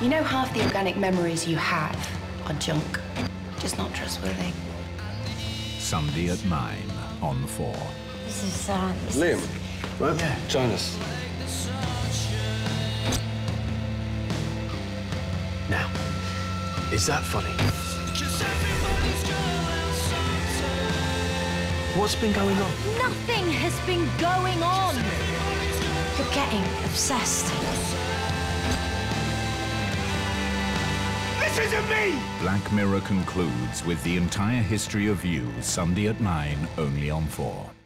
You know half the organic memories you have are junk. Just not trustworthy. Sunday at 9 on 4. This is, uh... This Liam, is... right? Yeah. Join us. Now, is that funny? What's been going on? Nothing has been going on! You're getting obsessed. Isn't me! Black Mirror concludes with the entire history of you Sunday at 9 only on 4.